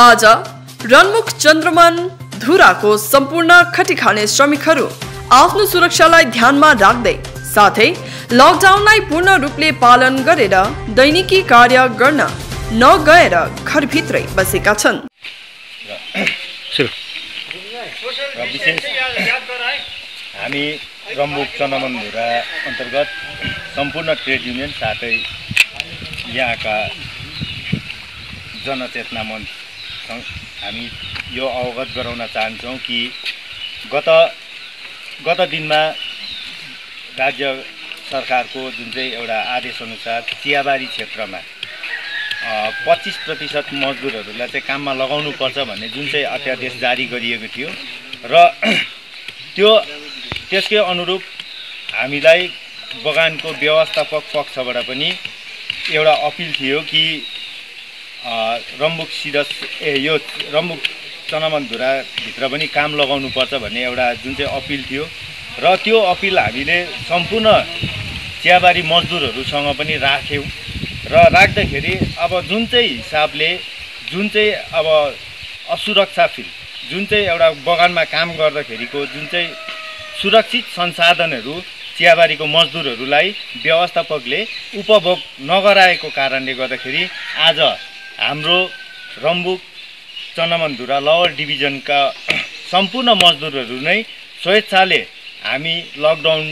आज रनमुख चन्द्रमन धुराको सम्पूर्ण खटिखाने श्रमिकहरू आफ्नो सुरक्षालाई ध्यानमा राख्दै साथै लकडाउनलाई पूर्ण रूपले पालन गरेर दैनिकी कार्य गर्न नगएर घरभित्रै बसेका छन्। हामी रम्बुक चनमनधुरा अन्तर्गत सम्पूर्ण ट्रेड युनियन साथै यहाँका जनचेतना मञ्चसँग हामी यो अवगत गराउन चाहन्छौँ कि गत गत दिनमा राज्य सरकारको जुन चाहिँ एउटा आदेशअनुसार चियाबारी क्षेत्रमा पच्चिस प्रतिशत मजदुरहरूलाई चाहिँ काममा लगाउनुपर्छ भन्ने जुन चाहिँ अध्यादेश जारी गरिएको थियो र त्यो त्यसकै अनुरूप हामीलाई बगानको व्यवस्थापक पक्षबाट पनि एउटा अपिल थियो कि रम्बुक सिरस ए यो रम्बुक चनामनधुराभित्र पनि काम लगाउनुपर्छ भन्ने एउटा जुन चाहिँ अपिल थियो। र त्यो अपिल हामीले सम्पूर्ण चियाबारी मजदुरहरूसँग पनि राख्यौँ। र राख्दाखेरि अब जुन चाहिँ हिसाबले जुन चाहिँ अब असुरक्षा फिल जुन चाहिँ एउटा बगानमा काम गर्दाखेरिको जुन चाहिँ सुरक्षित संसाधनहरू चियाबारीको मजदुरहरूलाई व्यवस्थापकले उपभोग नगराएको कारणले गर्दाखेरि आज हाम्रो रम्बुक चनमनधुरा लवर डिभिजनका सम्पूर्ण मजदुरहरू नै स्वेच्छाले हामी लकडाउन